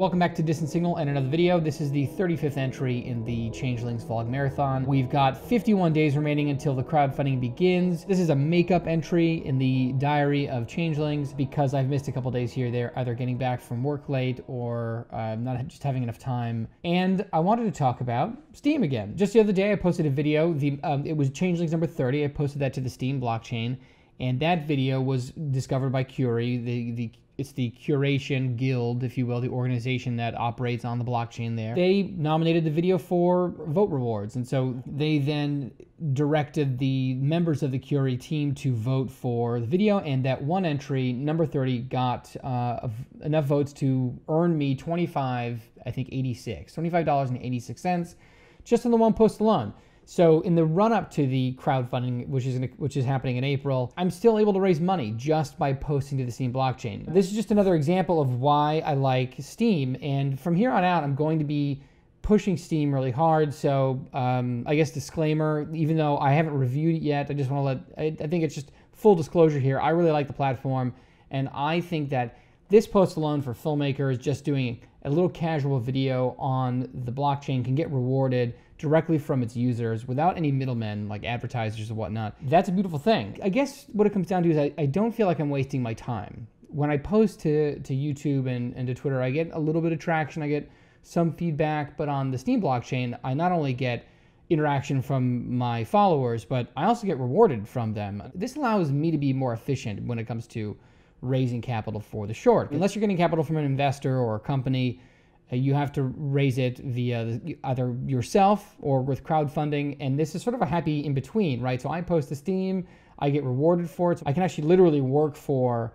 Welcome back to Distant Signal and another video. This is the 35th entry in the Changelings Vlog Marathon. We've got 51 days remaining until the crowdfunding begins. This is a makeup entry in the diary of Changelings because I've missed a couple days here. They're either getting back from work late or uh, not just having enough time. And I wanted to talk about Steem again. Just the other day, I posted a video. The um, It was Changelings number 30. I posted that to the Steem blockchain. And that video was discovered by Curie, the, the it's the curation guild, if you will, the organization that operates on the blockchain there. They nominated the video for vote rewards. And so they then directed the members of the Curie team to vote for the video. And that one entry, number 30, got uh, enough votes to earn me 25, I think 86, $25.86 just on the one post alone. So in the run up to the crowdfunding, which is which is happening in April, I'm still able to raise money just by posting to the Steem blockchain. This is just another example of why I like Steem, and from here on out, I'm going to be pushing Steem really hard. So um, I guess disclaimer, even though I haven't reviewed it yet, I just want to let I, I think it's just full disclosure here. I really like the platform, and I think that this post alone for filmmakers just doing a little casual video on the blockchain can get rewarded directly from its users without any middlemen like advertisers or whatnot. That's a beautiful thing. I guess what it comes down to is I, I don't feel like I'm wasting my time. When I post to, to YouTube and, and to Twitter, I get a little bit of traction, I get some feedback, but on the Steem blockchain, I not only get interaction from my followers, but I also get rewarded from them. This allows me to be more efficient when it comes to raising capital for the short. Unless you're getting capital from an investor or a company, uh, you have to raise it via either yourself or with crowdfunding. And this is sort of a happy in between, right? So I post to Steem, I get rewarded for it. So I can actually literally work for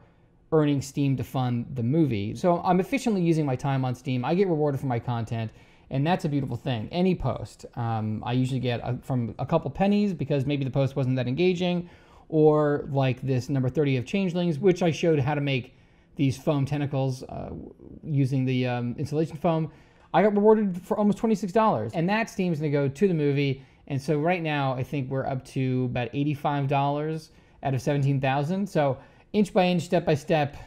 earning Steem to fund the movie. So I'm efficiently using my time on Steem. I get rewarded for my content. And that's a beautiful thing. Any post, um, I usually get a, from a couple pennies because maybe the post wasn't that engaging, or like this number 30 of Changelings, which I showed how to make these foam tentacles uh, using the um, insulation foam. I got rewarded for almost $26. And that Steem's gonna go to the movie. And so right now, I think we're up to about $85 out of 17,000. So inch by inch, step by step,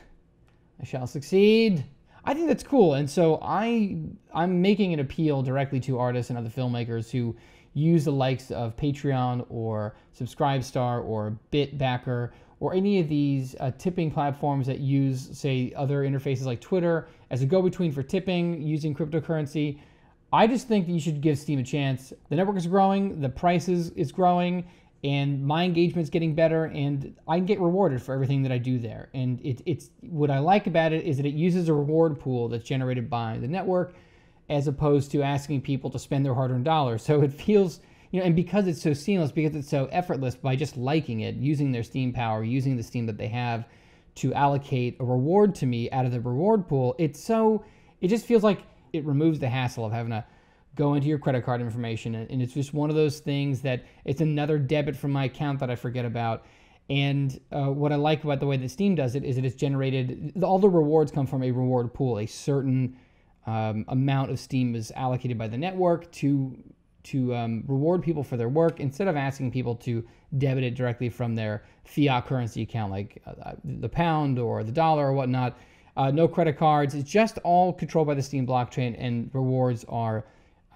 I shall succeed. I think that's cool. And so I, I'm making an appeal directly to artists and other filmmakers who use the likes of Patreon or Subscribestar or Bitbacker or any of these uh, tipping platforms that use, say, other interfaces like Twitter as a go between for tipping using cryptocurrency. I just think that you should give Steem a chance. The network is growing, the prices is growing, and my engagement's getting better, and I can get rewarded for everything that I do there. And it, it's what I like about it is that it uses a reward pool that's generated by the network, as opposed to asking people to spend their hard-earned dollars. So it feels you know, and because it's so seamless, because it's so effortless, by just liking it, using their Steem power, using the Steem that they have to allocate a reward to me out of the reward pool, it's so, it just feels like it removes the hassle of having to go into your credit card information. And it's just one of those things that it's another debit from my account that I forget about. And uh, what I like about the way that Steem does it is that it's generated, all the rewards come from a reward pool. A certain um, amount of Steem is allocated by the network to to um, reward people for their work instead of asking people to debit it directly from their fiat currency account, like uh, uh, the pound or the dollar or whatnot. Uh, no credit cards. It's just all controlled by the Steem blockchain, and rewards are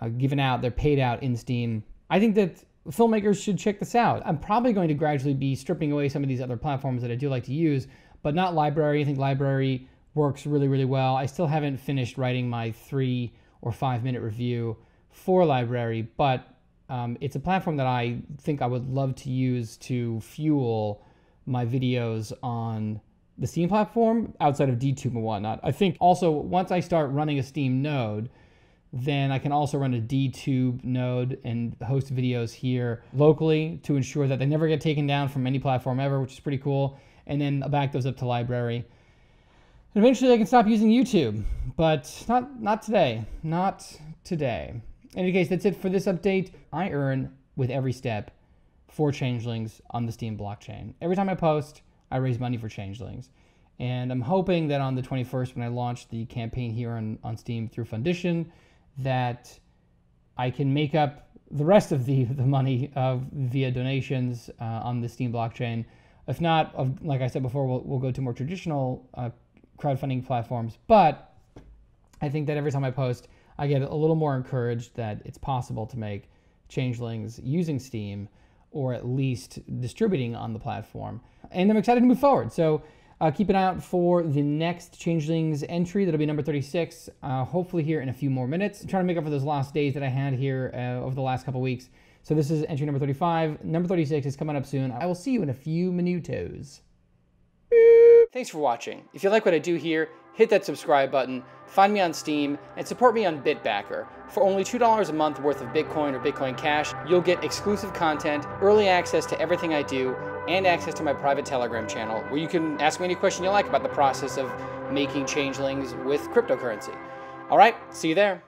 uh, given out. They're paid out in Steem. I think that filmmakers should check this out. I'm probably going to gradually be stripping away some of these other platforms that I do like to use, but not LBRY. I think LBRY works really, really well. I still haven't finished writing my three or five minute review for LBRY, but um, it's a platform that I think I would love to use to fuel my videos on the Steem platform outside of DTube and whatnot. I think also once I start running a Steem node, then I can also run a DTube node and host videos here locally to ensure that they never get taken down from any platform ever, which is pretty cool. And then back those up to LBRY. And eventually I can stop using YouTube, but not not today. Not today. In any case, that's it for this update. I earn with every step for changelings on the Steem blockchain. Every time I post, I raise money for changelings. And I'm hoping that on the 21st, when I launch the campaign here on, on Steem through Fundition, that I can make up the rest of the, the money uh, via donations uh, on the Steem blockchain. If not, like I said before, we'll, we'll go to more traditional uh, crowdfunding platforms. But I think that every time I post, I get a little more encouraged that it's possible to make changelings using Steem or at least distributing on the platform. And I'm excited to move forward. So uh, keep an eye out for the next Changelings entry. That'll be number 36, uh, hopefully here in a few more minutes. I'm trying to make up for those last days that I had here uh, over the last couple weeks. So this is entry number 35. Number 36 is coming up soon. I will see you in a few minutos. Thanks for watching. If you like what I do here, hit that subscribe button, find me on Steem, and support me on Bitbacker. For only $2 a month worth of Bitcoin or Bitcoin Cash, you'll get exclusive content, early access to everything I do, and access to my private Telegram channel where you can ask me any question you like about the process of making changelings with cryptocurrency. All right, see you there.